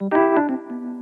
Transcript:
うん